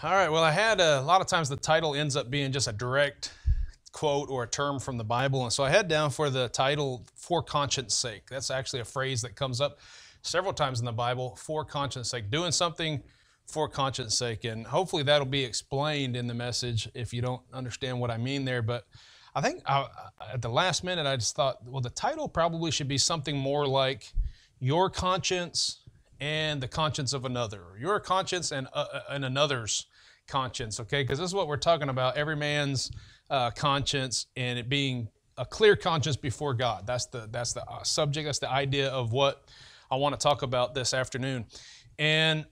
All right, well, I had a, a lot of times the title ends up being just a direct quote or a term from the Bible. And so I had down for the title, For Conscience Sake. That's actually a phrase that comes up several times in the Bible, for conscience sake, doing something for conscience sake. And hopefully that'll be explained in the message if you don't understand what I mean there. But I think I, at the last minute, I just thought, well, the title probably should be something more like Your Conscience and the Conscience of Another, Your Conscience and, uh, uh and Another's Conscience, okay? Because this is what we're talking about every man's uh, conscience and it being a clear conscience before God. That's the, that's the uh, subject, that's the idea of what I want to talk about this afternoon. And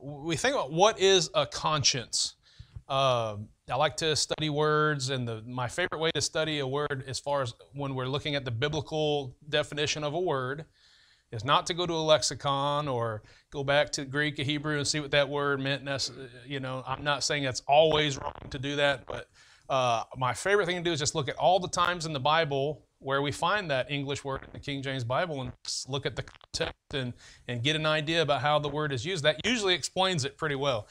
we think about what is a conscience. Uh, I like to study words, and the, my favorite way to study a word, as far as when we're looking at the biblical definition of a word, is not to go to a lexicon or go back to Greek or Hebrew and see what that word meant. You know, I'm not saying that's always wrong to do that, but uh, my favorite thing to do is just look at all the times in the Bible where we find that English word in the King James Bible and look at the context and, and get an idea about how the word is used. That usually explains it pretty well.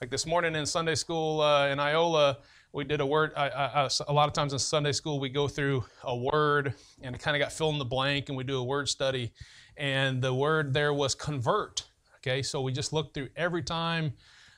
Like this morning in Sunday school uh, in Iola, we did a word. I, I, a lot of times in Sunday school, we go through a word and it kind of got fill in the blank, and we do a word study. And the word there was convert. Okay, so we just looked through every time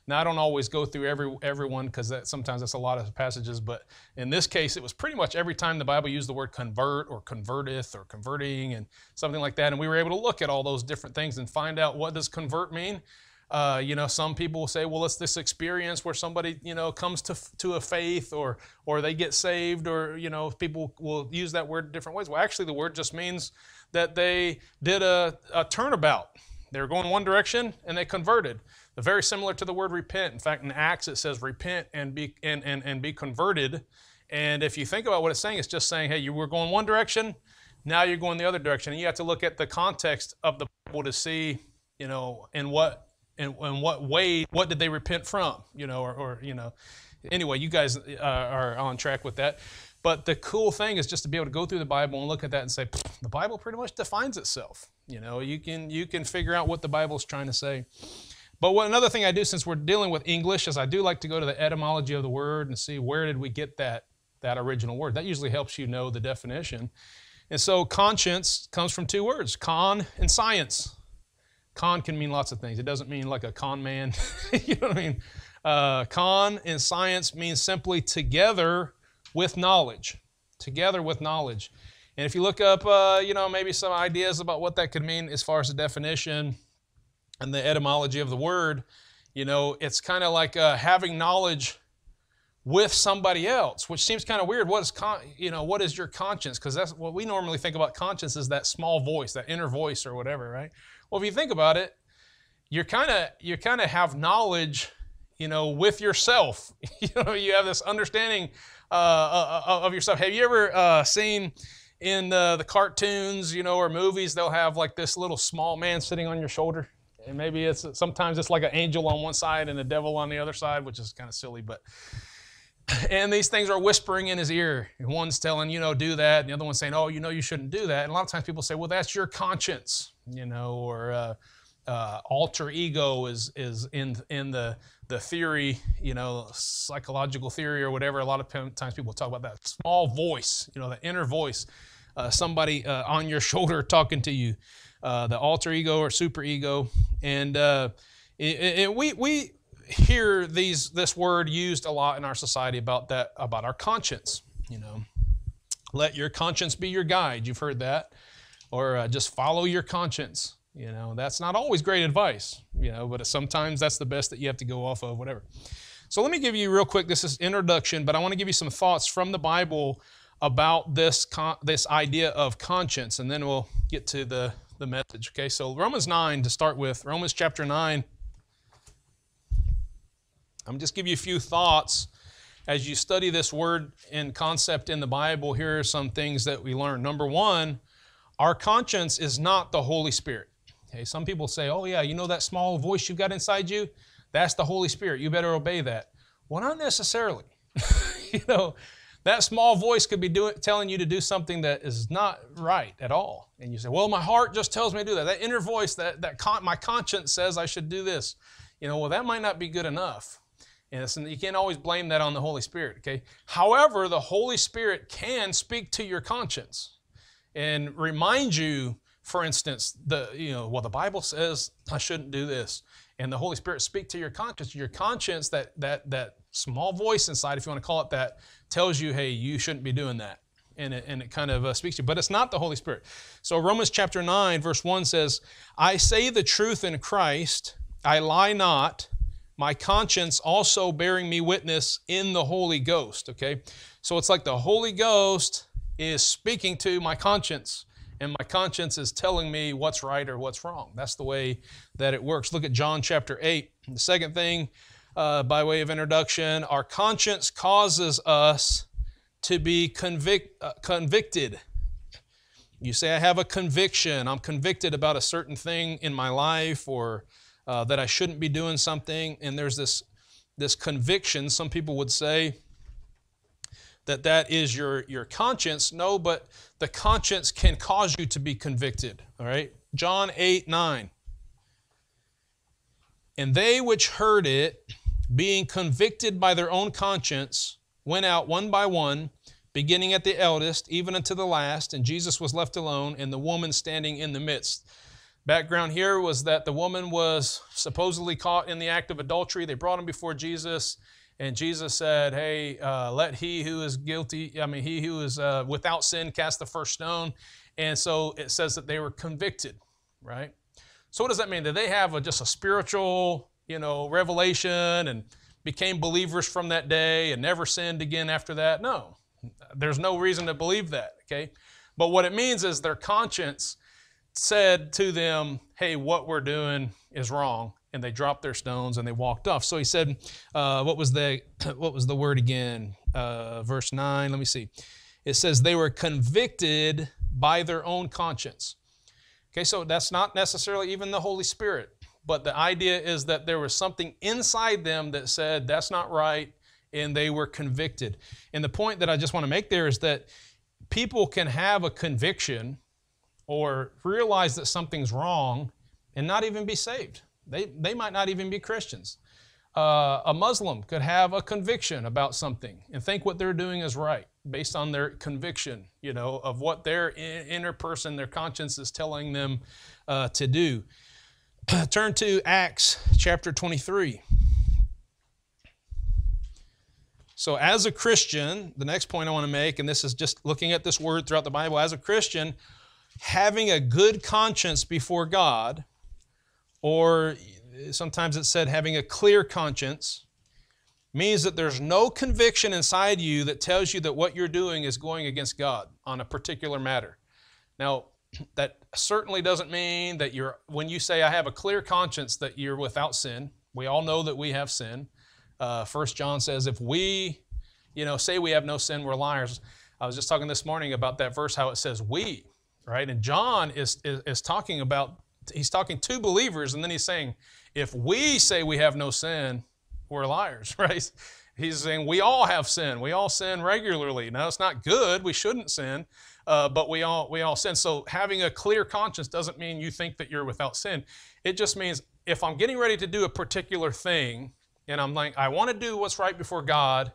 now I don't always go through every everyone because that sometimes that's a lot of passages, but in this case it was pretty much every time the Bible used the word convert or converteth or converting and something like that, and we were able to look at all those different things and find out what does convert mean. Uh, you know, some people will say, well, it's this experience where somebody, you know, comes to, to a faith or, or they get saved or, you know, people will use that word different ways. Well, actually, the word just means that they did a, a turnabout. They were going one direction and they converted. Very similar to the word repent. In fact, in Acts it says repent and be and, and, and be converted. And if you think about what it's saying, it's just saying, hey, you were going one direction, now you're going the other direction. And you have to look at the context of the Bible to see, you know, in what in, in what way, what did they repent from, you know, or, or you know. Anyway, you guys uh, are on track with that. But the cool thing is just to be able to go through the Bible and look at that and say, the Bible pretty much defines itself. You know, you can you can figure out what the Bible is trying to say. But what another thing I do since we're dealing with English is I do like to go to the etymology of the word and see where did we get that, that original word. That usually helps you know the definition. And so conscience comes from two words, con and science. Con can mean lots of things. It doesn't mean like a con man. you know what I mean? Uh, con and science means simply together with knowledge. Together with knowledge. And if you look up, uh, you know, maybe some ideas about what that could mean as far as the definition, and the etymology of the word, you know, it's kind of like uh, having knowledge with somebody else, which seems kind of weird. What is con- you know what is your conscience? Because that's what we normally think about conscience is that small voice, that inner voice or whatever, right? Well, if you think about it, you're kind of you kind of have knowledge, you know, with yourself. you know, you have this understanding uh, uh, uh, of yourself. Have you ever uh, seen? In the, the cartoons, you know, or movies, they'll have like this little small man sitting on your shoulder and maybe it's sometimes it's like an angel on one side and a devil on the other side, which is kind of silly, but and these things are whispering in his ear. And one's telling, you know, do that, and the other one's saying, oh, you know, you shouldn't do that. And a lot of times people say, well, that's your conscience, you know, or uh, uh, alter ego is is in in the the theory, you know, psychological theory or whatever. A lot of times people talk about that small voice, you know, the inner voice, uh, somebody uh, on your shoulder talking to you uh, the alter ego or super ego. And uh, it, it, we, we hear these, this word used a lot in our society about that, about our conscience, you know. Let your conscience be your guide. You've heard that. Or uh, just follow your conscience. You know, that's not always great advice, you know, but sometimes that's the best that you have to go off of, whatever. So let me give you real quick, this is introduction, but I want to give you some thoughts from the Bible about this, con- this idea of conscience, and then we'll get to the, the message. Okay, so Romans 9 to start with, Romans chapter 9. I'm just give you a few thoughts as you study this word and concept in the Bible. Here are some things that we learn. Number one, our conscience is not the Holy Spirit. Okay, some people say, "Oh yeah, you know that small voice you've got inside you? That's the Holy Spirit. You better obey that." Well, not necessarily. you know, that small voice could be doing, telling you to do something that is not right at all. And you say, well, my heart just tells me to do that. That inner voice, that, that con- my conscience says I should do this. You know, well, that might not be good enough. And you can't always blame that on the Holy Spirit, okay? However, the Holy Spirit can speak to your conscience and remind you, for instance, the you know, well, the Bible says I shouldn't do this. And the Holy Spirit speak to your conscience. Your conscience, that that that small voice inside, if you want to call it that, tells you, hey, you shouldn't be doing that. And it, and it kind of uh, speaks to you. But it's not the Holy Spirit. So Romans chapter 9, verse 1 says, I say the truth in Christ, I lie not my conscience also bearing me witness in the Holy Ghost. Okay? So it's like the Holy Ghost is speaking to my conscience, and my conscience is telling me what's right or what's wrong. That's the way that it works. Look at John chapter 8. The second thing, uh, by way of introduction, our conscience causes us to be uh, convicted. You say, I have a conviction. I'm convicted about a certain thing in my life or uh, that I shouldn't be doing something, and there's this, this conviction, some people would say that that is your, your conscience. No, but the conscience can cause you to be convicted. All right? John 8, 9. And they which heard it, being convicted by their own conscience, went out one by one, beginning at the eldest, even unto the last, and Jesus was left alone, and the woman standing in the midst. Background here was that the woman was supposedly caught in the act of adultery. They brought him before Jesus, and Jesus said, Hey, uh, let he who is guilty, I mean, he who is uh, without sin cast the first stone. And so it says that they were convicted, right? So what does that mean? Did they have a, just a spiritual, you know, revelation and became believers from that day and never sinned again after that? No. There's no reason to believe that, okay? But what it means is their conscience said to them, Hey, what we're doing is wrong. And they dropped their stones and they walked off. So he said, uh, what, was the, what was the word again? Uh, verse 9, let me see. It says, They were convicted by their own conscience. Okay, so that's not necessarily even the Holy Spirit, but the idea is that there was something inside them that said, That's not right, and they were convicted. And the point that I just want to make there is that people can have a conviction or realize that something's wrong and not even be saved. They, they might not even be Christians. Uh, a Muslim could have a conviction about something and think what they're doing is right based on their conviction, you know, of what their inner person, their conscience is telling them uh, to do. Turn to Acts chapter 23. So, as a Christian, the next point I want to make, and this is just looking at this word throughout the Bible, as a Christian, having a good conscience before God, or sometimes it's said having a clear conscience, means that there's no conviction inside you that tells you that what you're doing is going against God on a particular matter. Now, that certainly doesn't mean that you're, when you say, I have a clear conscience, that you're without sin. We all know that we have sin. Uh, First John says, if we, you know, say we have no sin, we're liars. I was just talking this morning about that verse, how it says we right? And John is, is, is talking about, he's talking to believers, and then he's saying, if we say we have no sin, we're liars, right? He's saying we all have sin. We all sin regularly. Now it's not good. We shouldn't sin, uh, but we all we all sin. So having a clear conscience doesn't mean you think that you're without sin. It just means if I'm getting ready to do a particular thing, and I'm like I want to do what's right before God,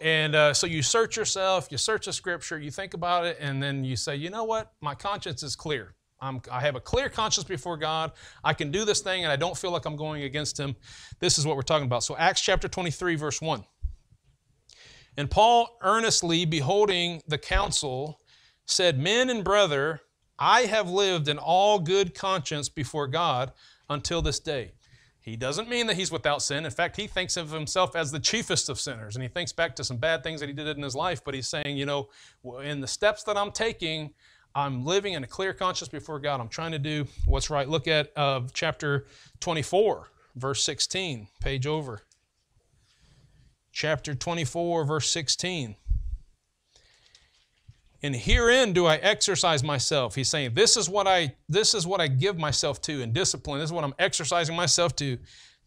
and uh, so you search yourself, you search the scripture, you think about it, and then you say, you know what? My conscience is clear. I'm, i have a clear conscience before God. I can do this thing and I don't feel like I'm going against Him. This is what we're talking about. So, Acts chapter 23, verse 1. And Paul, earnestly beholding the council, said, Men and brother, I have lived in all good conscience before God until this day. He doesn't mean that he's without sin. In fact, he thinks of himself as the chiefest of sinners, and he thinks back to some bad things that he did in his life, but he's saying, you know, in the steps that I'm taking, I'm living in a clear conscience before God. I'm trying to do what's right. Look at uh, chapter 24, verse 16, page over. Chapter 24, verse 16. And herein do I exercise myself. He's saying, this is what I this is what I give myself to in discipline. This is what I'm exercising myself to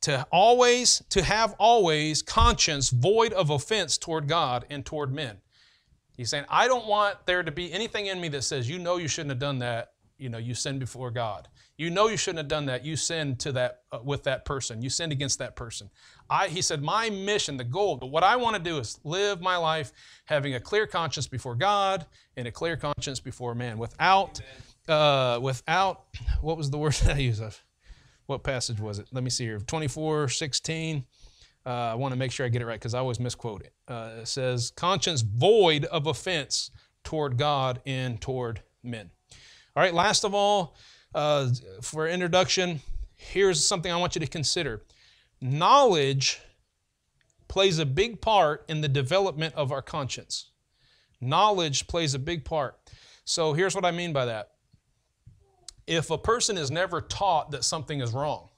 to always to have always conscience void of offense toward God and toward men. He's saying, I don't want there to be anything in me that says, you know you shouldn't have done that. You know, you sin before God. You know you shouldn't have done that. You sin to that uh, with that person. You sinned against that person. I, he said, my mission, the goal, what I want to do is live my life having a clear conscience before God and a clear conscience before man, without, uh, without, what was the word that I used? What passage was it? Let me see here. 24, 16. Uh, I want to make sure I get it right because I always misquote it. Uh, it says, conscience void of offense toward God and toward men. All right, last of all, uh, for introduction, here's something I want you to consider. Knowledge plays a big part in the development of our conscience. Knowledge plays a big part. So here's what I mean by that. If a person is never taught that something is wrong,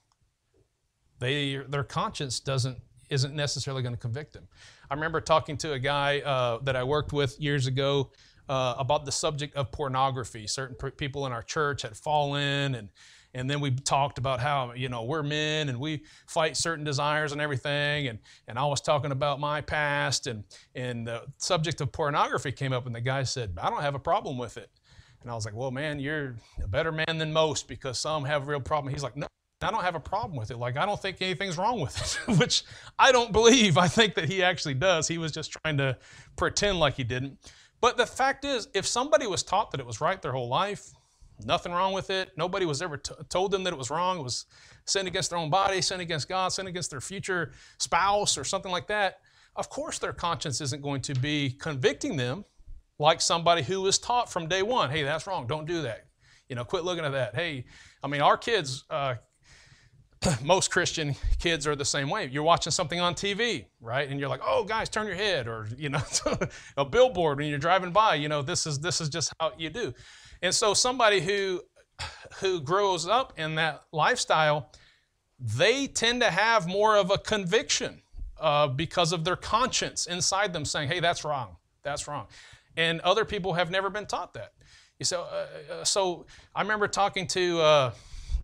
they, their conscience doesn't isn't necessarily going to convict them. I remember talking to a guy uh, that I worked with years ago uh, about the subject of pornography. Certain people in our church had fallen, and and then we talked about how you know we're men and we fight certain desires and everything. And and I was talking about my past, and and the subject of pornography came up, and the guy said, "I don't have a problem with it." And I was like, "Well, man, you're a better man than most because some have real problem." He's like, "No." I don't have a problem with it. Like, I don't think anything's wrong with it, which I don't believe. I think that he actually does. He was just trying to pretend like he didn't. But the fact is, if somebody was taught that it was right their whole life, nothing wrong with it, nobody was ever t- told them that it was wrong, it was sin against their own body, sin against God, sin against their future spouse, or something like that, of course their conscience isn't going to be convicting them like somebody who was taught from day one hey, that's wrong, don't do that. You know, quit looking at that. Hey, I mean, our kids, uh, most Christian kids are the same way. You're watching something on TV, right? And you're like, "Oh, guys, turn your head," or you know, a billboard when you're driving by. You know, this is this is just how you do. And so, somebody who who grows up in that lifestyle, they tend to have more of a conviction uh, because of their conscience inside them saying, "Hey, that's wrong. That's wrong," and other people have never been taught that. So, uh, uh, so I remember talking to uh,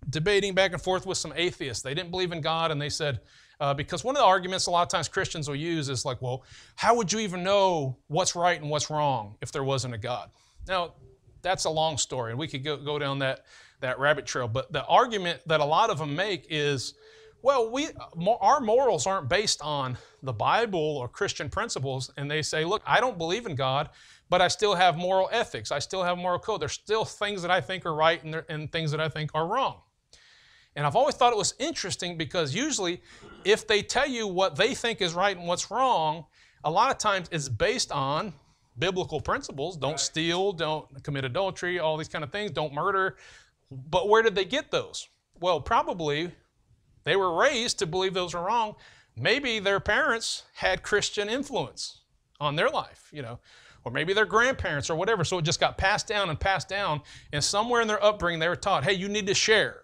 debating back and forth with some atheists. They didn't believe in God, and they said, uh, because one of the arguments a lot of times Christians will use is like, well, how would you even know what's right and what's wrong if there wasn't a God? Now, that's a long story, and we could go, go down that, that rabbit trail. But the argument that a lot of them make is, well, we, our morals aren't based on the Bible or Christian principles. And they say, look, I don't believe in God, but I still have moral ethics. I still have moral code. There's still things that I think are right and, and things that I think are wrong. And I've always thought it was interesting because usually, if they tell you what they think is right and what's wrong, a lot of times it's based on biblical principles. Don't right. steal, don't commit adultery, all these kind of things, don't murder. But where did they get those? Well, probably they were raised to believe those are wrong. Maybe their parents had Christian influence on their life, you know, or maybe their grandparents or whatever. So it just got passed down and passed down. And somewhere in their upbringing, they were taught, hey, you need to share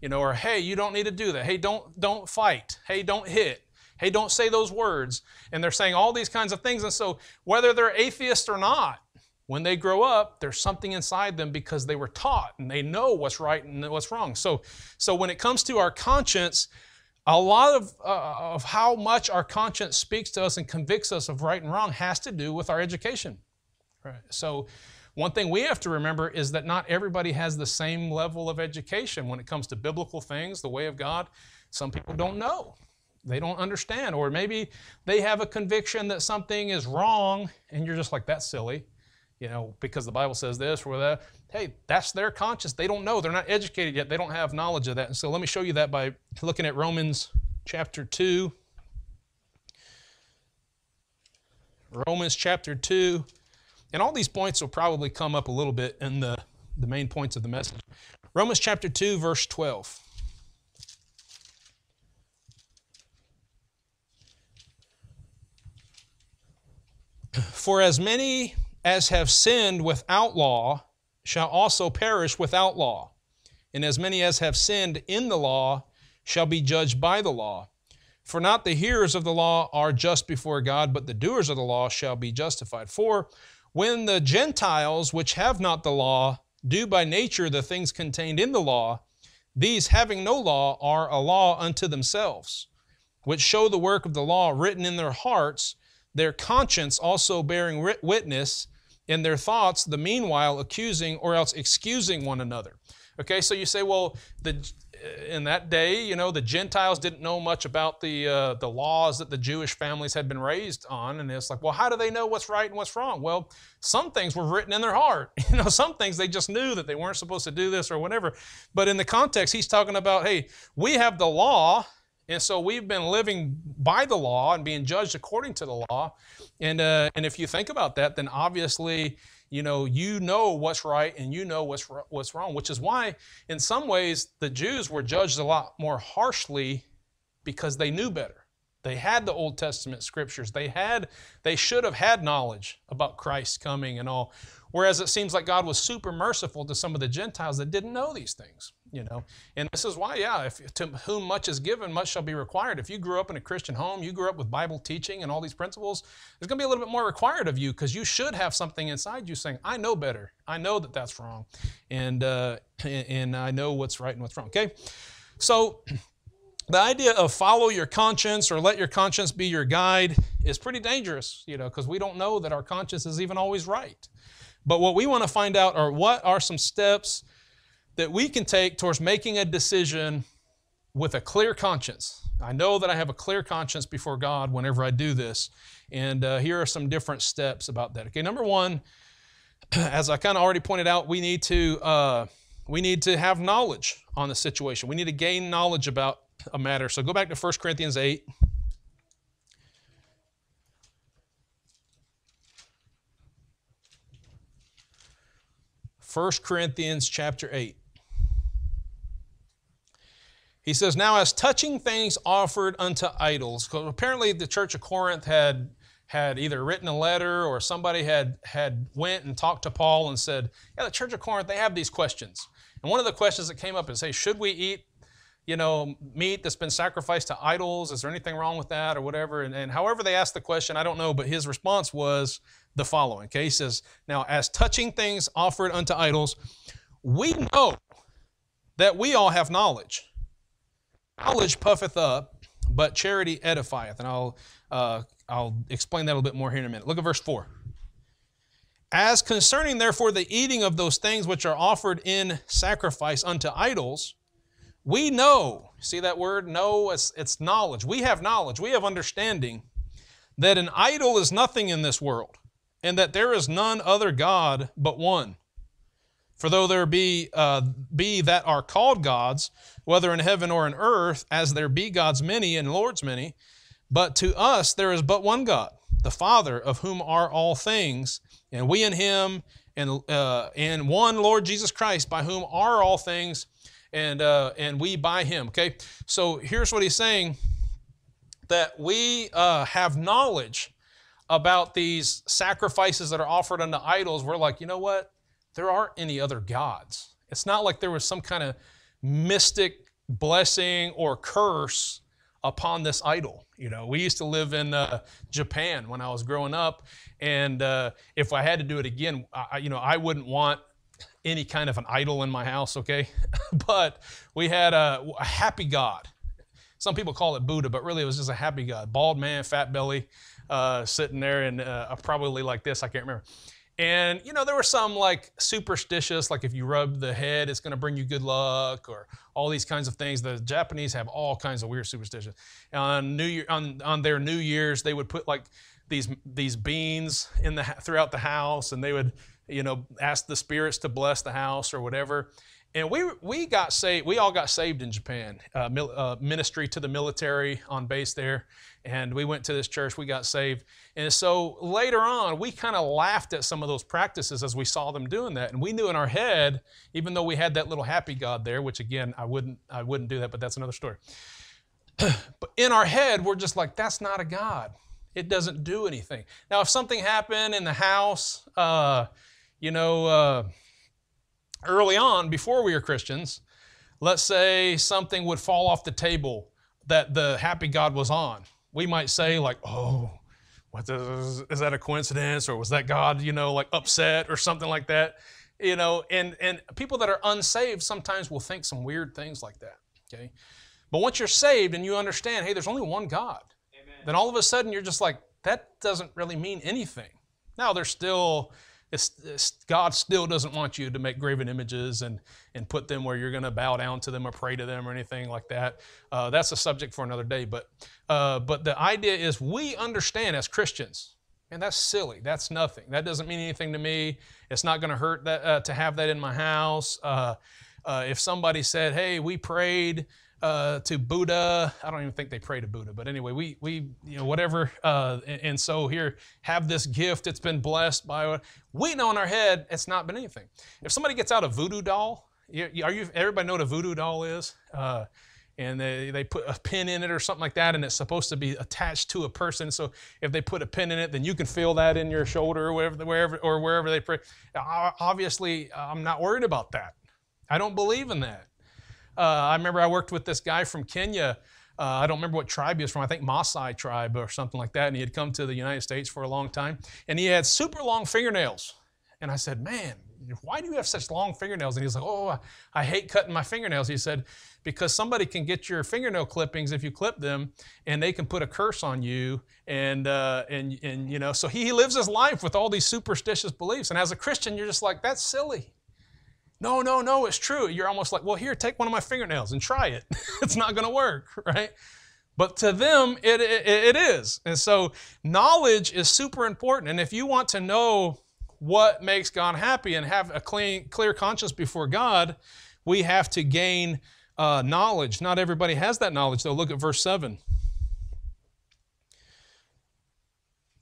you know, or hey, you don't need to do that. Hey, don't don't fight. Hey, don't hit. Hey, don't say those words. And they're saying all these kinds of things. And so, whether they're atheists or not, when they grow up, there's something inside them because they were taught and they know what's right and what's wrong. So, so when it comes to our conscience, a lot of, uh, of how much our conscience speaks to us and convicts us of right and wrong has to do with our education. Right. So, one thing we have to remember is that not everybody has the same level of education when it comes to biblical things, the way of God. Some people don't know. They don't understand. Or maybe they have a conviction that something is wrong and you're just like, that's silly, you know, because the Bible says this or that. Hey, that's their conscience. They don't know. They're not educated yet. They don't have knowledge of that. And so let me show you that by looking at Romans chapter 2. Romans chapter 2. And all these points will probably come up a little bit in the, the main points of the message. Romans chapter 2, verse 12. For as many as have sinned without law shall also perish without law, and as many as have sinned in the law shall be judged by the law. For not the hearers of the law are just before God, but the doers of the law shall be justified. For when the Gentiles, which have not the law, do by nature the things contained in the law, these having no law are a law unto themselves, which show the work of the law written in their hearts, their conscience also bearing witness, in their thoughts, the meanwhile accusing or else excusing one another. Okay, so you say, well, the, in that day, you know, the Gentiles didn't know much about the uh, the laws that the Jewish families had been raised on, and it's like, well, how do they know what's right and what's wrong? Well, some things were written in their heart. You know, some things they just knew that they weren't supposed to do this or whatever. But in the context, he's talking about, hey, we have the law, and so we've been living by the law and being judged according to the law. And uh, and if you think about that, then obviously you know you know what's right and you know what's what's wrong which is why in some ways the Jews were judged a lot more harshly because they knew better. They had the Old Testament scriptures. They had they should have had knowledge about Christ coming and all. Whereas it seems like God was super merciful to some of the Gentiles that didn't know these things you know? And this is why yeah if to whom much is given much shall be required. If you grew up in a christian home you grew up with bible teaching and all these principles there's going to be a little bit more required of you because you should have something inside you saying i know better. I know that that's wrong. And uh, and i know what's right and what's wrong. Okay? So the idea of follow your conscience or let your conscience be your guide is pretty dangerous you know because we don't know that our conscience is even always right. But what we want to find out are what are some steps that we can take towards making a decision with a clear conscience. I know that I have a clear conscience before God whenever I do this. And uh, here are some different steps about that. Okay, number one, as I kind of already pointed out, we need to uh, we need to have knowledge on the situation. We need to gain knowledge about a matter. So go back to 1 Corinthians 8. 1 Corinthians chapter 8. He says, Now as touching things offered unto idols, because apparently the church of Corinth had had either written a letter or somebody had had went and talked to Paul and said, Yeah, the church of Corinth, they have these questions. And one of the questions that came up is, hey, should we eat, you know, meat that's been sacrificed to idols? Is there anything wrong with that or whatever? And, and however they asked the question, I don't know, but his response was the following. Okay, he says, Now as touching things offered unto idols, we know that we all have knowledge. Knowledge puffeth up, but charity edifieth. And I'll, uh, I'll explain that a little bit more here in a minute. Look at verse 4. As concerning, therefore, the eating of those things which are offered in sacrifice unto idols, we know, see that word? Know, it's, it's knowledge. We have knowledge, we have understanding that an idol is nothing in this world, and that there is none other God but one. For though there be, uh, be that are called gods, whether in heaven or in earth, as there be gods many and lords many, but to us there is but one God, the Father, of whom are all things, and we in him, and, uh, and one Lord Jesus Christ, by whom are all things, and, uh, and we by him. Okay? So here's what he's saying that we uh, have knowledge about these sacrifices that are offered unto idols. We're like, you know what? There aren't any other gods. It's not like there was some kind of mystic blessing or curse upon this idol. You know, we used to live in uh, Japan when I was growing up, and uh, if I had to do it again, I, you know, I wouldn't want any kind of an idol in my house. Okay, but we had a, a, happy God. Some people call it Buddha, but really it was just a happy God, bald man, fat belly, uh, sitting there, and uh, probably like this. I can't remember. And, you know, there were some like superstitious, like if you rub the head, it's going to bring you good luck or all these kinds of things. The Japanese have all kinds of weird superstitions. On New Year, on, on their New Year's, they would put like these, these beans in the, throughout the house and they would, you know, ask the spirits to bless the house or whatever. And we, we got saved, we all got saved in Japan, uh, mil, uh, ministry to the military on base there. And we went to this church, we got saved. And so later on, we kind of laughed at some of those practices as we saw them doing that. And we knew in our head, even though we had that little happy God there, which again, I wouldn't, I wouldn't do that, but that's another story. but in our head, we're just like, that's not a God. It doesn't do anything. Now, if something happened in the house, uh, you know, uh, early on, before we were Christians, let's say something would fall off the table that the happy God was on. We might say, like, oh, what is, is that a coincidence? Or was that God, you know, like upset or something like that? You know, and, and people that are unsaved sometimes will think some weird things like that. Okay. But once you're saved and you understand, hey, there's only one God, Amen. then all of a sudden you're just like, that doesn't really mean anything. Now, there's still it's, it's, God still doesn't want you to make graven images and, and put them where you're going to bow down to them or pray to them or anything like that. Uh, that's a subject for another day. But, uh, but the idea is we understand as Christians, and that's silly. That's nothing. That doesn't mean anything to me. It's not going to hurt that, uh, to have that in my house. Uh, uh, if somebody said, hey, we prayed, uh, to Buddha. I don't even think they pray to Buddha, but anyway, we we you know whatever. Uh, and, and, so here, have this gift. It's been blessed by. We know in our head it's not been anything. If somebody gets out a voodoo doll, you, are you? Everybody know what a voodoo doll is? Uh, and they, they put a pin in it or something like that, and it's supposed to be attached to a person. So if they put a pin in it, then you can feel that in your shoulder or wherever, wherever or wherever they pray. Obviously, I'm not worried about that. I don't believe in that. Uh, I remember I worked with this guy from Kenya. Uh, I don't remember what tribe he was from. I think Maasai tribe or something like that. And he had come to the United States for a long time. And he had super long fingernails. And I said, Man, why do you have such long fingernails? And he's like, Oh, I hate cutting my fingernails. He said, Because somebody can get your fingernail clippings if you clip them, and they can put a curse on you. And, uh, and, and you know, so he lives his life with all these superstitious beliefs. And as a Christian, you're just like, That's silly. No, no, no, it's true. You're almost like, well, here, take one of my fingernails and try it. it's not going to work, right? But to them, it, it, it is. And so knowledge is super important. And if you want to know what makes God happy and have a clean, clear conscience before God, we have to gain uh, knowledge. Not everybody has that knowledge, though. Look at verse 7.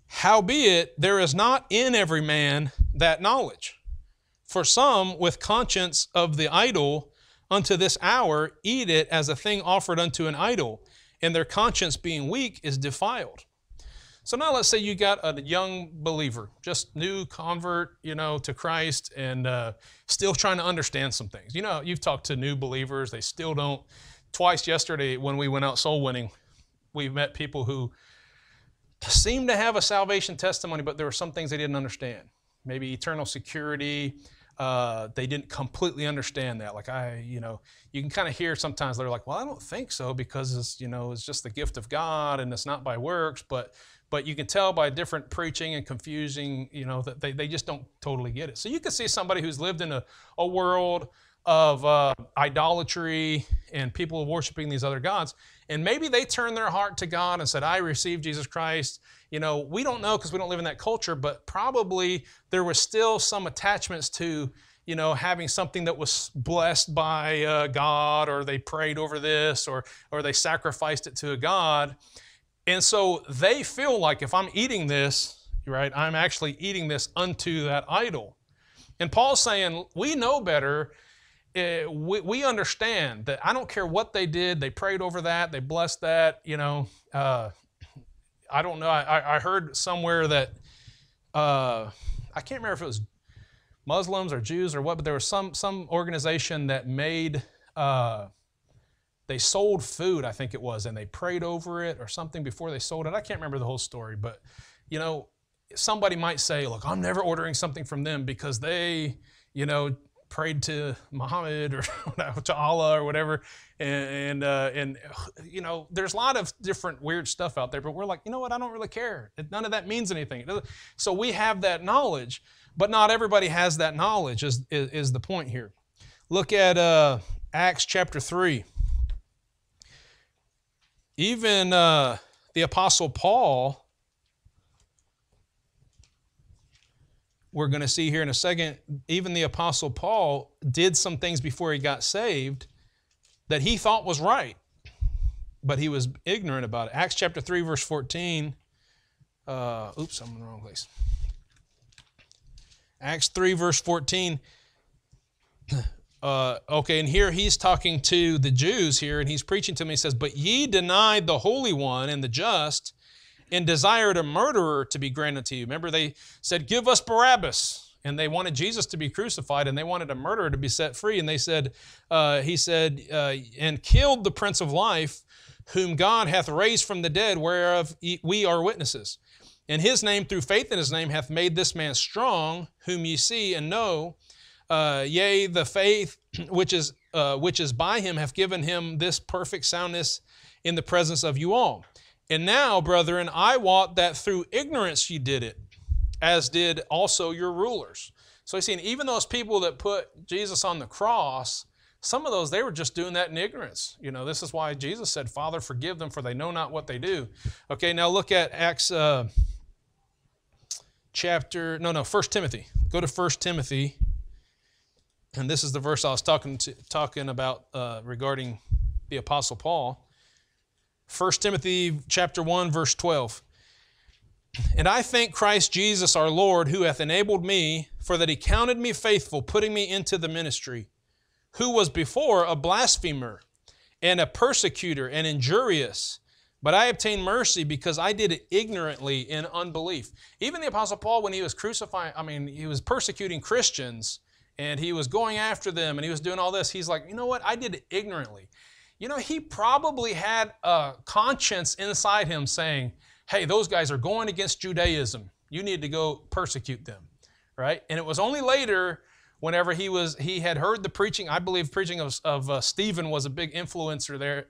Howbeit, there is not in every man that knowledge. For some, with conscience of the idol, unto this hour eat it as a thing offered unto an idol, and their conscience being weak is defiled. So now let's say you got a young believer, just new convert, you know, to Christ, and uh, still trying to understand some things. You know, you've talked to new believers; they still don't. Twice yesterday, when we went out soul winning, we met people who seemed to have a salvation testimony, but there were some things they didn't understand. Maybe eternal security, uh, they didn't completely understand that. Like I, you know, you can kind of hear sometimes they're like, well, I don't think so because it's, you know, it's just the gift of God and it's not by works. But, but you can tell by different preaching and confusing, you know, that they, they just don't totally get it. So you can see somebody who's lived in a, a world of uh, idolatry and people worshiping these other gods. And maybe they turned their heart to God and said, I received Jesus Christ. You know, we don't know because we don't live in that culture, but probably there was still some attachments to, you know, having something that was blessed by uh, God or they prayed over this or, or they sacrificed it to a God. And so they feel like if I'm eating this, right, I'm actually eating this unto that idol. And Paul's saying, we know better uh, we, we understand that I don't care what they did, they prayed over that, they blessed that, you know. Uh, I don't know. I, I heard somewhere that uh, I can't remember if it was Muslims or Jews or what, but there was some some organization that made uh, they sold food, I think it was, and they prayed over it or something before they sold it. I can't remember the whole story, but you know, somebody might say, "Look, I'm never ordering something from them because they, you know, prayed to Muhammad or to Allah or whatever, and and, uh, and, you know, there's a lot of different weird stuff out there. But we're like, you know what? I don't really care. None of that means anything. So we have that knowledge, but not everybody has that knowledge. Is is, is the point here? Look at uh, Acts chapter three. Even uh, the apostle Paul we're going to see here in a second, even the Apostle Paul did some things before he got saved that he thought was right, but he was ignorant about it. Acts chapter 3, verse 14. Uh, oops, I'm in the wrong place. Acts 3, verse 14. Uh, okay, and here he's talking to the Jews here, and he's preaching to them. He says, But ye denied the Holy One and the just, and desired a murderer to be granted to you. Remember, they said, Give us Barabbas. And they wanted Jesus to be crucified, and they wanted a murderer to be set free. And they said, uh, He said, uh, and killed the Prince of Life, whom God hath raised from the dead, whereof we are witnesses. And his name, through faith in his name, hath made this man strong, whom ye see and know. Uh, yea, the faith which is uh, which is by him hath given him this perfect soundness in the presence of you all. And now, brethren, I wot that through ignorance ye did it. as did also your rulers. So he's saying, even those people that put Jesus on the cross, some of those, they were just doing that in ignorance. You know, this is why Jesus said, Father, forgive them, for they know not what they do. Okay, now look at Acts uh, chapter, no, no, First Timothy. Go to First Timothy. And this is the verse I was talking, to, talking about uh, regarding the Apostle Paul. 1 Timothy chapter 1, verse 12. And I thank Christ Jesus our Lord, who hath enabled me, for that he counted me faithful, putting me into the ministry, who was before a blasphemer and a persecutor and injurious. But I obtained mercy because I did it ignorantly in unbelief. Even the Apostle Paul, when he was crucifying, I mean, he was persecuting Christians and he was going after them and he was doing all this, he's like, you know what? I did it ignorantly. You know, he probably had a conscience inside him saying, hey, those guys are going against Judaism. You need to go persecute them, right? And it was only later, whenever he was he had heard the preaching. I believe preaching of, of uh, Stephen was a big influencer there,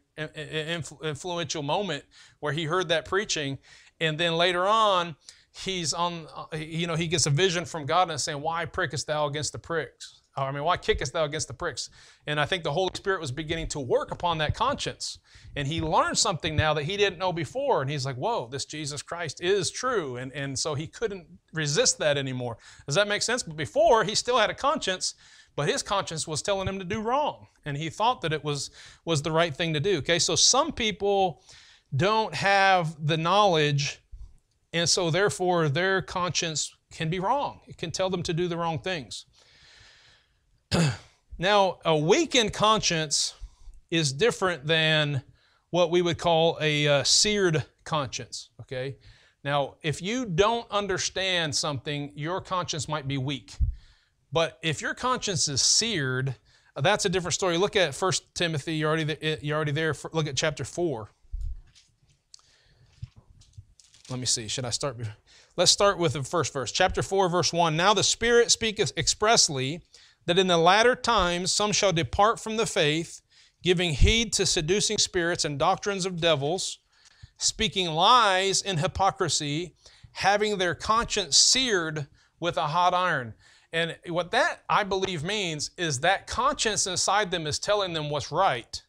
influential moment where he heard that preaching, and then later on, he's on, uh, you know, he gets a vision from God and saying, "Why prickest thou against the pricks?" Oh, I mean, why kickest thou against the pricks? And I think the Holy Spirit was beginning to work upon that conscience. And he learned something now that he didn't know before. And he's like, whoa, this Jesus Christ is true. And, and so he couldn't resist that anymore. Does that make sense? But before, he still had a conscience, but his conscience was telling him to do wrong. And he thought that it was, was the right thing to do. Okay, so some people don't have the knowledge, and so therefore their conscience can be wrong. It can tell them to do the wrong things. now, a weakened conscience is different than what we would call a uh, seared conscience, okay? Now, if you don't understand something, your conscience might be weak. But if your conscience is seared, uh, that's a different story. Look at 1 Timothy, you're already there, you're already there. Look at chapter 4. Let me see, should I start? Let's start with the first verse. Chapter 4, verse 1. Now the Spirit speaketh expressly that in the latter times some shall depart from the faith, giving heed to seducing spirits and doctrines of devils, speaking lies in hypocrisy, having their conscience seared with a hot iron. And what that, I believe, means is that conscience inside them is telling them what's right,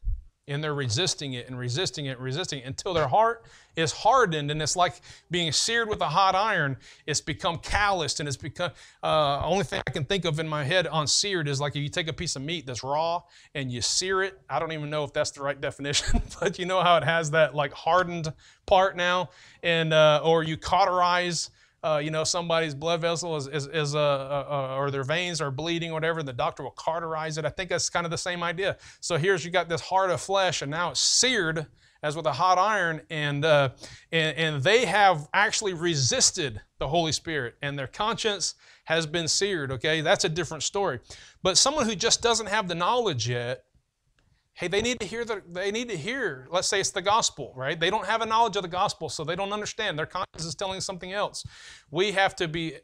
and they're resisting it and resisting it and resisting it until their heart is hardened and it's like being seared with a hot iron. It's become calloused and it's become, uh, only thing I can think of in my head on seared is like if you take a piece of meat that's raw and you sear it. I don't even know if that's the right definition, but you know how it has that like hardened part now and, uh, or you cauterize uh, you know, somebody's blood vessel is, is, is uh, uh, or their veins are bleeding, or whatever, the doctor will cauterize it. I think that's kind of the same idea. So here's you got this heart of flesh, and now it's seared as with a hot iron, and, uh, and, and they have actually resisted the Holy Spirit, and their conscience has been seared, okay? That's a different story. But someone who just doesn't have the knowledge yet, hey, they need to hear the, they need to hear, let's say it's the gospel, right? They don't have a knowledge of the gospel, so they don't understand. Their conscience is telling something else. We have to be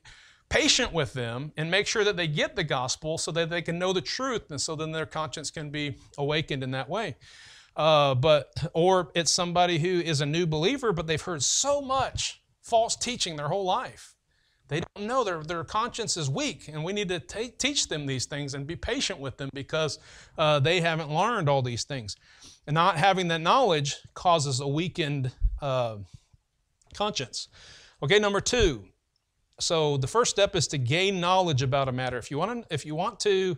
patient with them and make sure that they get the gospel so that they can know the truth and so then their conscience can be awakened in that way. Uh, but or it's somebody who is a new believer, but they've heard so much false teaching their whole life. They don't know their, their conscience is weak, and we need to t- teach them these things and be patient with them because uh, they haven't learned all these things. And not having that knowledge causes a weakened uh, conscience. Okay, number two. So the first step is to gain knowledge about a matter. If you want to, if you want to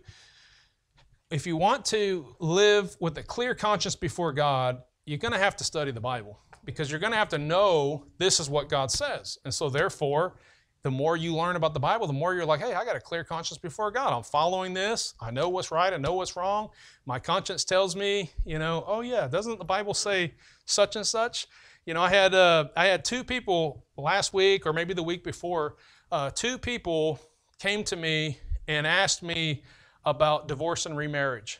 if you want to live with a clear conscience before God, you're going to have to study the Bible because you're going to have to know this is what God says. And so, therefore, the more you learn about the Bible, the more you're like, hey, I got a clear conscience before God. I'm following this. I know what's right. I know what's wrong. My conscience tells me, you know, oh yeah, doesn't the Bible say such and such? You know, I had uh, I had two people last week or maybe the week before. Uh, two people came to me and asked me about divorce and remarriage.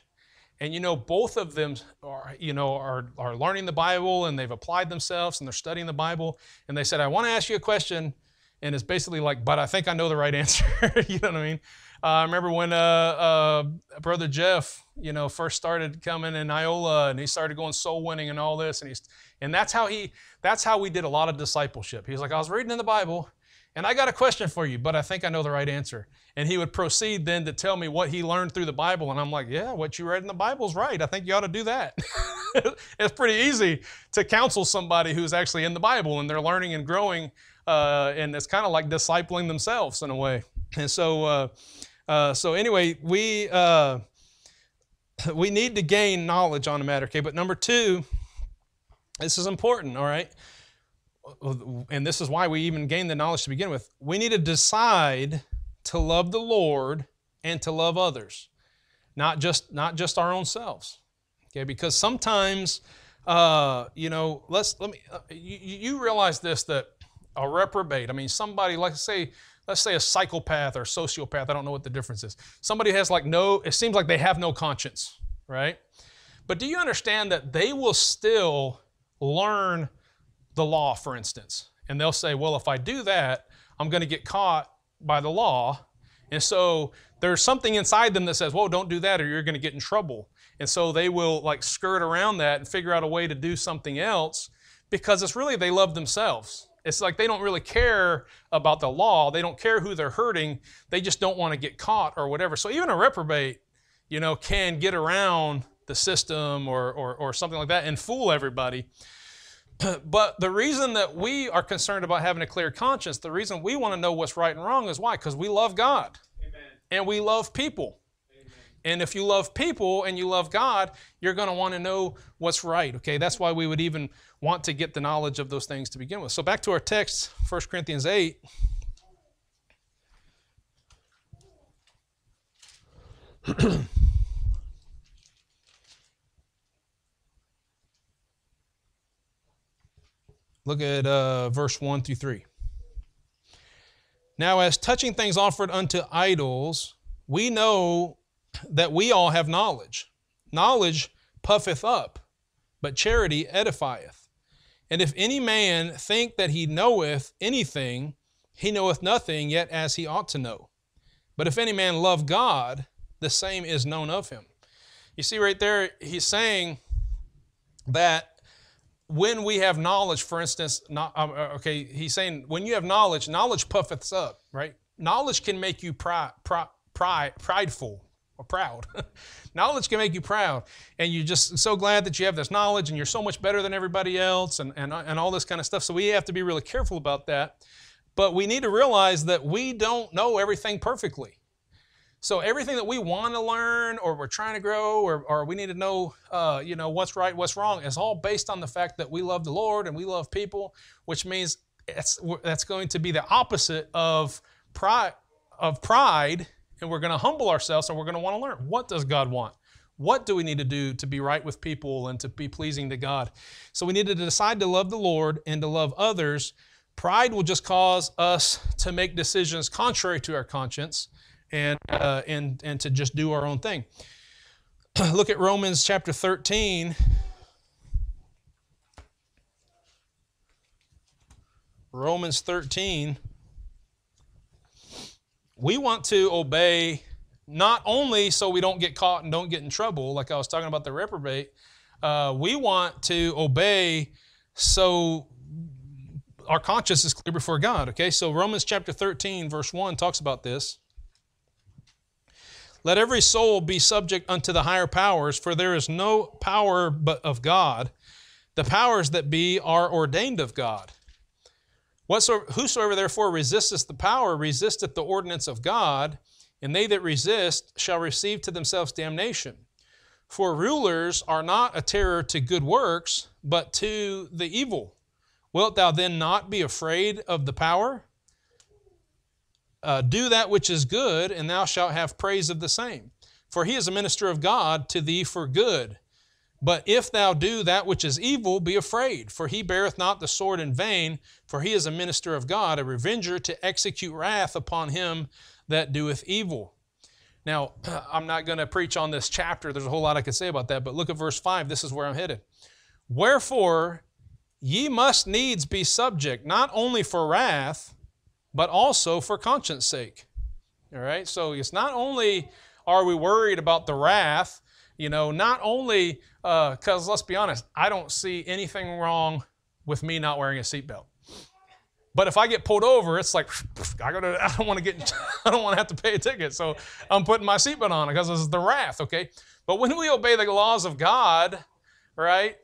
And you know, both of them are, you know, are, are learning the Bible and they've applied themselves and they're studying the Bible. And they said, I want to ask you a question. And it's basically like, but I think I know the right answer. you know what I mean? Uh, I remember when uh, uh, Brother Jeff, you know, first started coming in Iola and he started going soul winning and all this. And he's, and that's how he, that's how we did a lot of discipleship. He was like, I was reading in the Bible And I got a question for you, but I think I know the right answer. And he would proceed then to tell me what he learned through the Bible. And I'm like, yeah, what you read in the Bible is right. I think you ought to do that. it's pretty easy to counsel somebody who's actually in the Bible and they're learning and growing. Uh, and it's kind of like discipling themselves in a way. And so, uh, uh, so anyway, we uh, we need to gain knowledge on the matter. Okay, but number two, this is important. All right, and this is why we even gain the knowledge to begin with. We need to decide to love the Lord and to love others, not just not just our own selves. Okay, because sometimes, uh, you know, let's let me. Uh, you, you realize this that a reprobate. I mean, somebody like say let's say a psychopath or sociopath. I don't know what the difference is. Somebody has like no. It seems like they have no conscience, right? But do you understand that they will still learn the law, for instance. And they'll say, well, if I do that, I'm going to get caught by the law. And so there's something inside them that says, well, don't do that or you're going to get in trouble. And so they will like skirt around that and figure out a way to do something else because it's really they love themselves. It's like they don't really care about the law. They don't care who they're hurting. They just don't want to get caught or whatever. So even a reprobate, you know, can get around the system or, or, or something like that and fool everybody. but the reason that we are concerned about having a clear conscience, the reason we want to know what's right and wrong is why? Because we love God Amen. and we love people. Amen. And if you love people and you love God, you're going to want to know what's right. Okay, that's why we would even want to get the knowledge of those things to begin with. So back to our text, 1 Corinthians 8. Look at uh, verse 1 through 3. Now, as touching things offered unto idols, we know that we all have knowledge. Knowledge puffeth up, but charity edifieth. And if any man think that he knoweth anything, he knoweth nothing yet as he ought to know. But if any man love God, the same is known of him. You see, right there, he's saying that when we have knowledge, for instance, not, um, uh, okay, he's saying when you have knowledge, knowledge puffeth up, right? Knowledge can make you pride, pride, prideful or proud. knowledge can make you proud. And you're just so glad that you have this knowledge and you're so much better than everybody else and, and, and all this kind of stuff. So we have to be really careful about that. But we need to realize that we don't know everything perfectly. So everything that we want to learn or we're trying to grow or, or we need to know, uh, you know, what's right, what's wrong is all based on the fact that we love the Lord and we love people, which means it's, that's going to be the opposite of pride, of pride and we're going to humble ourselves and we're going to want to learn. What does God want? What do we need to do to be right with people and to be pleasing to God? So we need to decide to love the Lord and to love others. Pride will just cause us to make decisions contrary to our conscience and, uh, and, and to just do our own thing. Look at Romans chapter 13. Romans 13. We want to obey not only so we don't get caught and don't get in trouble, like I was talking about the reprobate, uh, we want to obey so our conscience is clear before God. Okay, so Romans chapter 13, verse 1 talks about this. Let every soul be subject unto the higher powers, for there is no power but of God. The powers that be are ordained of God. Whosoever therefore resisteth the power resisteth the ordinance of God, and they that resist shall receive to themselves damnation. For rulers are not a terror to good works, but to the evil. Wilt thou then not be afraid of the power? Uh, Do that which is good, and thou shalt have praise of the same. For he is a minister of God to thee for good. But if thou do that which is evil, be afraid, for he beareth not the sword in vain, for he is a minister of God, a revenger to execute wrath upon him that doeth evil. Now, I'm not going to preach on this chapter. There's a whole lot I could say about that, but look at verse 5. This is where I'm headed. Wherefore, ye must needs be subject, not only for wrath, but also for conscience sake. All right? So it's not only are we worried about the wrath, you know, not only because uh, let's be honest, I don't see anything wrong with me not wearing a seatbelt. But if I get pulled over, it's like I gotta. I don't want to get. I don't want to have to pay a ticket, so I'm putting my seatbelt on because it's the wrath. Okay. But when we obey the laws of God, right?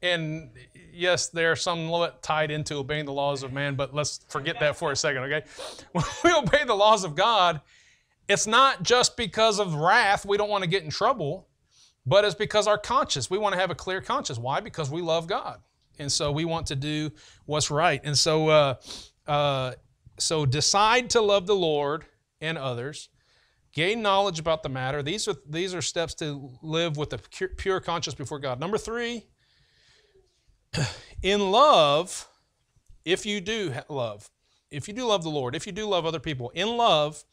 And yes, there are some little tied into obeying the laws of man, but let's forget that for a second, okay? When we obey the laws of God, it's not just because of wrath, we don't want to get in trouble, but it's because our conscience, we want to have a clear conscience. Why? Because we love God. And so we want to do what's right. And so, uh, uh, so decide to love the Lord and others. Gain knowledge about the matter. These are, these are steps to live with a pure conscience before God. Number three, in love, if you do love, if you do love the Lord, if you do love other people, in love,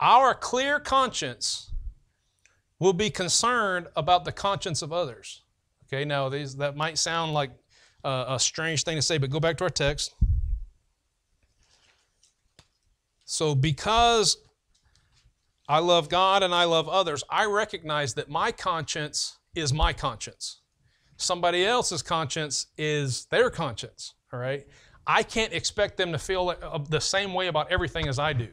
our clear conscience will be concerned about the conscience of others. Okay, now these, that might sound like uh, a strange thing to say, but go back to our text. So, because I love God and I love others, I recognize that my conscience is my conscience. Somebody else's conscience is their conscience, all right? I can't expect them to feel uh, the same way about everything as I do,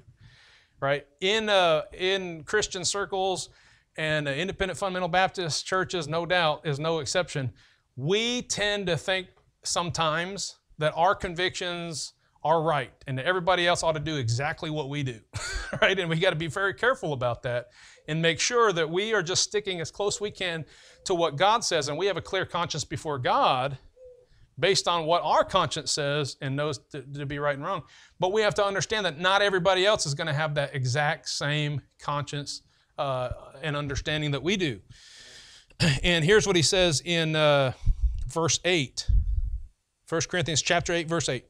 right? In, uh, in Christian circles and uh, independent fundamental Baptist churches, no doubt, is no exception. We tend to think sometimes that our convictions are right and everybody else ought to do exactly what we do, right? And we got to be very careful about that and make sure that we are just sticking as close we can to what God says and we have a clear conscience before God based on what our conscience says and knows to, to be right and wrong. But we have to understand that not everybody else is going to have that exact same conscience uh, and understanding that we do. And here's what he says in uh, verse 8. 1 Corinthians chapter 8 verse 8.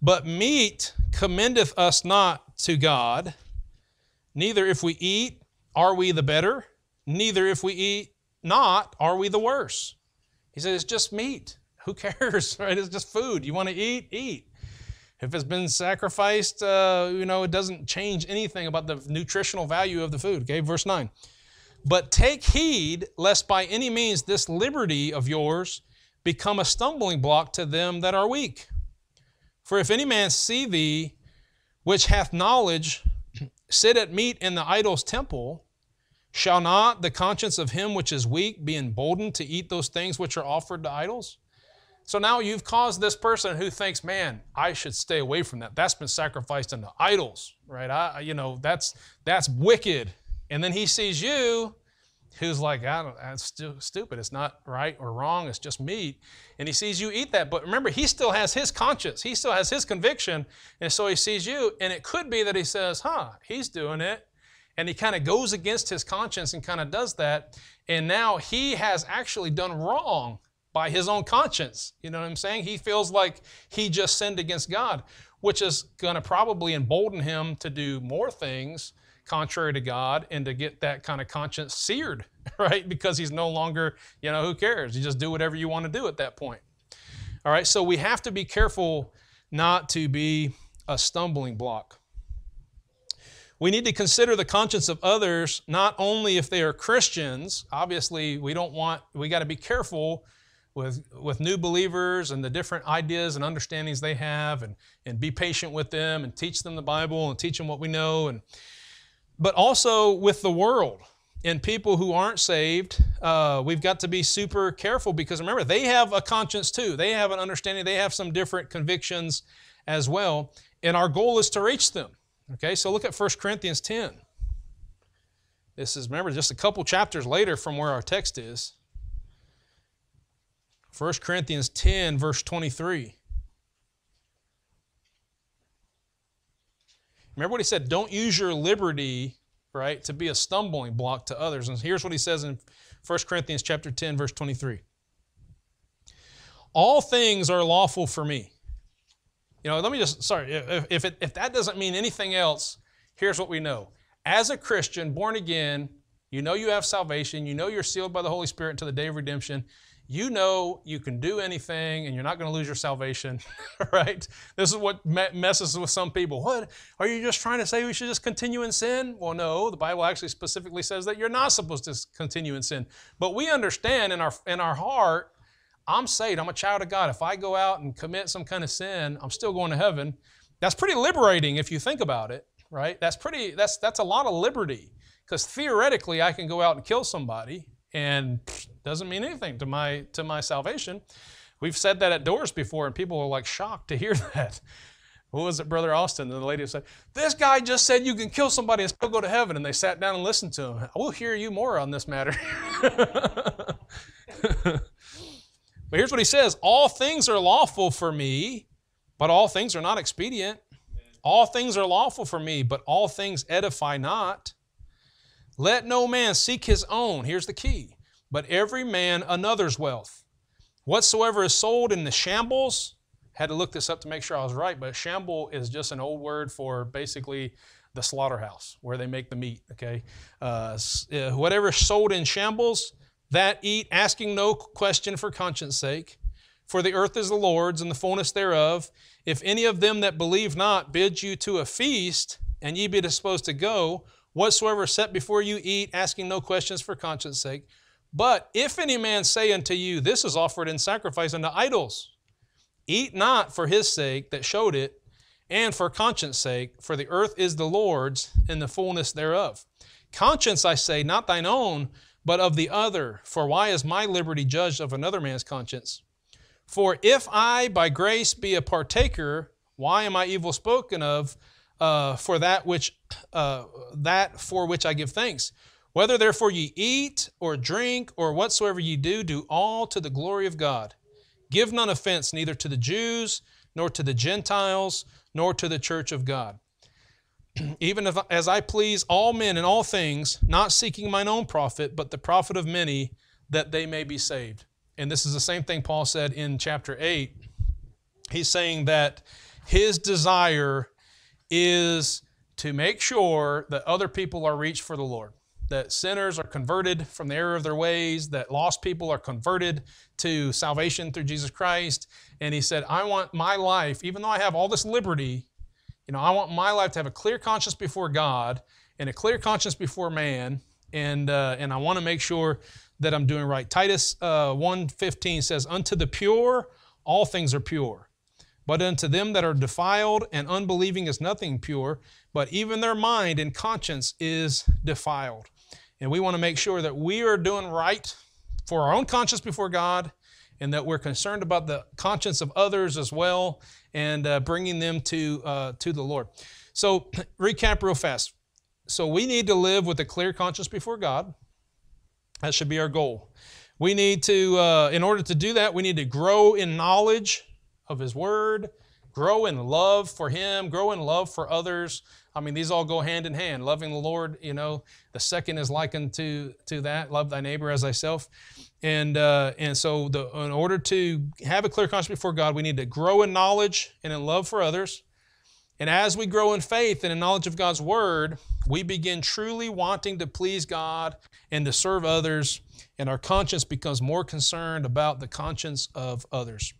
But meat commendeth us not to God, neither if we eat are we the better, neither if we eat not are we the worse. He says it's just meat. Who cares, right? It's just food. You want to eat, eat. If it's been sacrificed, uh, you know, it doesn't change anything about the nutritional value of the food. Okay, verse 9. But take heed lest by any means this liberty of yours become a stumbling block to them that are weak. For if any man see thee, which hath knowledge, sit at meat in the idol's temple, shall not the conscience of him which is weak be emboldened to eat those things which are offered to idols? So now you've caused this person who thinks, man, I should stay away from that. That's been sacrificed unto idols, right? I, you know, that's that's wicked. And then he sees you who's like, I don't, that's stu- stupid. It's not right or wrong. It's just meat. And he sees you eat that. But remember, he still has his conscience. He still has his conviction. And so he sees you. And it could be that he says, huh, he's doing it. And he kind of goes against his conscience and kind of does that. And now he has actually done wrong by his own conscience. You know what I'm saying? He feels like he just sinned against God, which is going to probably embolden him to do more things contrary to God and to get that kind of conscience seared, right? Because he's no longer, you know, who cares? You just do whatever you want to do at that point. All right, so we have to be careful not to be a stumbling block. We need to consider the conscience of others not only if they are Christians. Obviously, we don't want, we got to be careful with, with new believers and the different ideas and understandings they have and, and be patient with them and teach them the Bible and teach them what we know. And, but also with the world and people who aren't saved, uh, we've got to be super careful because remember, they have a conscience too. They have an understanding, they have some different convictions as well. And our goal is to reach them. Okay, so look at 1 Corinthians 10. This is, remember, just a couple chapters later from where our text is. 1 Corinthians 10, verse 23. Remember what he said don't use your liberty, right, to be a stumbling block to others. And here's what he says in 1 Corinthians chapter 10 verse 23. All things are lawful for me. You know, let me just sorry, if if, it, if that doesn't mean anything else, here's what we know. As a Christian born again, you know you have salvation, you know you're sealed by the Holy Spirit until the day of redemption you know you can do anything and you're not going to lose your salvation, right? This is what messes with some people. What? Are you just trying to say we should just continue in sin? Well, no, the Bible actually specifically says that you're not supposed to continue in sin. But we understand in our in our heart I'm saved. I'm a child of God. If I go out and commit some kind of sin, I'm still going to heaven. That's pretty liberating if you think about it, right? That's pretty that's that's a lot of liberty because theoretically I can go out and kill somebody and doesn't mean anything to my to my salvation. We've said that at doors before and people are like shocked to hear that. What was it, Brother Austin? And the lady said, This guy just said you can kill somebody and still go to heaven. And they sat down and listened to him. We'll hear you more on this matter. but here's what he says All things are lawful for me, but all things are not expedient. All things are lawful for me, but all things edify not. Let no man seek his own. Here's the key. But every man another's wealth. Whatsoever is sold in the shambles, had to look this up to make sure I was right, but shamble is just an old word for basically the slaughterhouse where they make the meat. Okay, uh, uh, whatever sold in shambles, that eat, asking no question for conscience sake. For the earth is the Lord's and the fullness thereof. If any of them that believe not bid you to a feast, and ye be disposed to go, whatsoever set before you eat, asking no questions for conscience sake. But if any man say unto you, This is offered in sacrifice unto idols, Eat not for his sake that showed it, and for conscience sake, for the earth is the Lord's and the fullness thereof. Conscience, I say, not thine own, but of the other. For why is my liberty judged of another man's conscience? For if I by grace be a partaker, why am I evil spoken of uh, for that which uh, that for which I give thanks? Whether therefore ye eat or drink or whatsoever ye do, do all to the glory of God. Give none offense neither to the Jews, nor to the Gentiles, nor to the church of God. Even if, as I please all men in all things, not seeking mine own profit, but the profit of many, that they may be saved. And this is the same thing Paul said in chapter 8. He's saying that his desire is to make sure that other people are reached for the Lord that sinners are converted from the error of their ways, that lost people are converted to salvation through Jesus Christ. And he said, I want my life, even though I have all this liberty, you know, I want my life to have a clear conscience before God and a clear conscience before man. And, uh, and I want to make sure that I'm doing right. Titus uh, 1.15 says, Unto the pure, all things are pure. But unto them that are defiled and unbelieving is nothing pure, but even their mind and conscience is defiled. And we want to make sure that we are doing right for our own conscience before God and that we're concerned about the conscience of others as well and uh, bringing them to, uh, to the Lord. So, recap real fast. So, we need to live with a clear conscience before God. That should be our goal. We need to, uh, in order to do that, we need to grow in knowledge of His Word, grow in love for Him, grow in love for others, I mean, these all go hand in hand. Loving the Lord, you know, the second is likened to to that. Love thy neighbor as thyself. And uh, and so, the, in order to have a clear conscience before God, we need to grow in knowledge and in love for others. And as we grow in faith and in knowledge of God's word, we begin truly wanting to please God and to serve others, and our conscience becomes more concerned about the conscience of others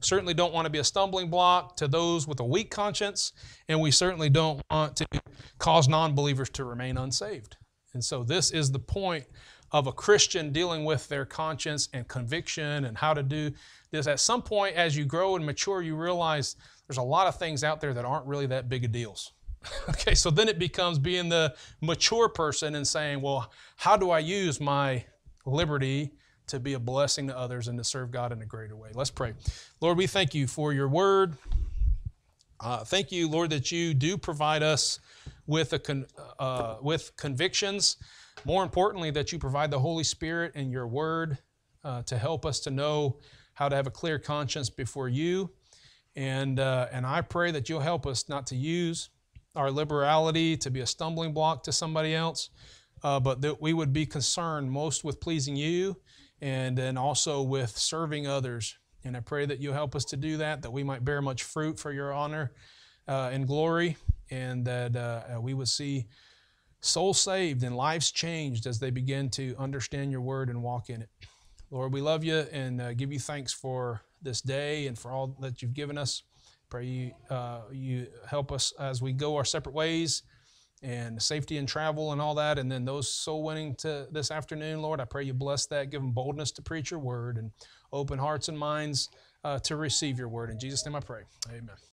certainly don't want to be a stumbling block to those with a weak conscience, and we certainly don't want to cause non believers to remain unsaved. And so, this is the point of a Christian dealing with their conscience and conviction and how to do this. At some point, as you grow and mature, you realize there's a lot of things out there that aren't really that big of deals. okay, so then it becomes being the mature person and saying, well, how do I use my liberty to be a blessing to others and to serve God in a greater way. Let's pray. Lord, we thank you for your word. Uh, thank you, Lord, that you do provide us with, a con- uh, with convictions. More importantly, that you provide the Holy Spirit and your word uh, to help us to know how to have a clear conscience before you. And, uh, and I pray that you'll help us not to use our liberality to be a stumbling block to somebody else, uh, but that we would be concerned most with pleasing you and then also with serving others. And I pray that you help us to do that, that we might bear much fruit for your honor uh, and glory, and that uh, we would see souls saved and lives changed as they begin to understand your word and walk in it. Lord, we love you and uh, give you thanks for this day and for all that you've given us. Pray you, uh, you help us as we go our separate ways and safety and travel and all that. And then those soul winning to this afternoon, Lord, I pray you bless that. Give them boldness to preach your word and open hearts and minds uh, to receive your word. In Jesus' name I pray. Amen.